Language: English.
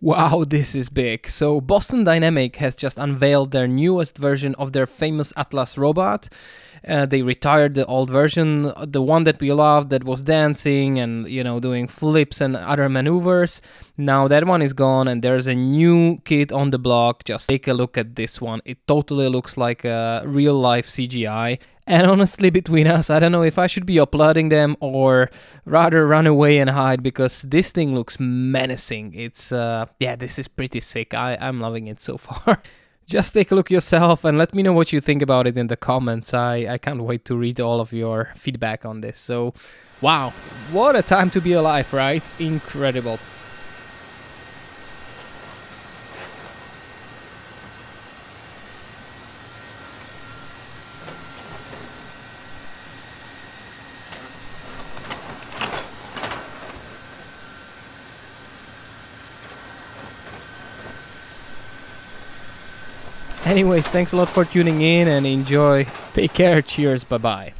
Wow, this is big. So, Boston Dynamic has just unveiled their newest version of their famous Atlas robot. Uh, they retired the old version, the one that we loved that was dancing and, you know, doing flips and other maneuvers. Now that one is gone and there's a new kit on the block. Just take a look at this one. It totally looks like a real life CGI. And honestly, between us, I don't know if I should be applauding them or rather run away and hide because this thing looks menacing. It's, uh, yeah, this is pretty sick. I, I'm loving it so far. Just take a look yourself and let me know what you think about it in the comments. I, I can't wait to read all of your feedback on this. So, wow, what a time to be alive, right? Incredible. Anyways, thanks a lot for tuning in and enjoy. Take care. Cheers. Bye bye.